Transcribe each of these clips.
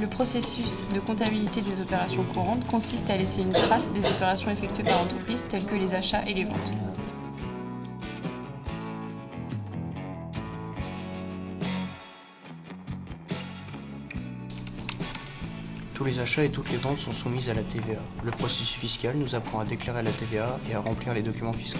Le processus de comptabilité des opérations courantes consiste à laisser une trace des opérations effectuées par l'entreprise telles que les achats et les ventes. Tous les achats et toutes les ventes sont soumises à la TVA. Le processus fiscal nous apprend à déclarer la TVA et à remplir les documents fiscaux.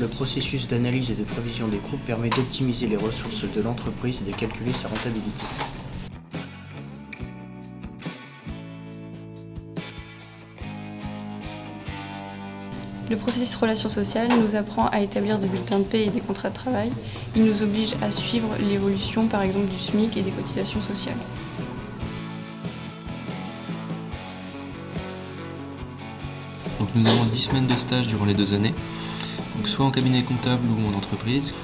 Le processus d'analyse et de prévision des coûts permet d'optimiser les ressources de l'entreprise et de calculer sa rentabilité. Le processus relations sociales nous apprend à établir des bulletins de paie et des contrats de travail. Il nous oblige à suivre l'évolution par exemple du SMIC et des cotisations sociales. Donc nous avons 10 semaines de stage durant les deux années, donc soit en cabinet comptable ou en entreprise.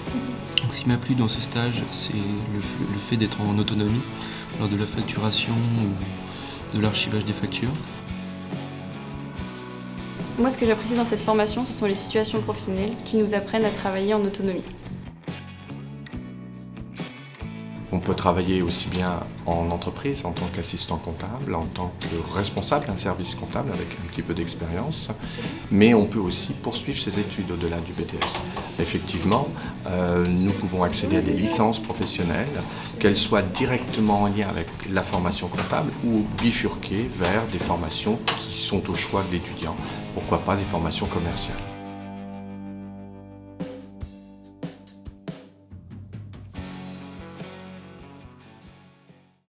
Ce qui m'a plu dans ce stage, c'est le fait d'être en autonomie lors de la facturation ou de l'archivage des factures. Moi, ce que j'apprécie dans cette formation, ce sont les situations professionnelles qui nous apprennent à travailler en autonomie. On peut travailler aussi bien en entreprise en tant qu'assistant comptable, en tant que responsable d'un service comptable avec un petit peu d'expérience, mais on peut aussi poursuivre ses études au-delà du BTS. Effectivement, euh, nous pouvons accéder à des licences professionnelles, qu'elles soient directement en lien avec la formation comptable ou bifurquées vers des formations qui sont au choix de l'étudiant, pourquoi pas des formations commerciales.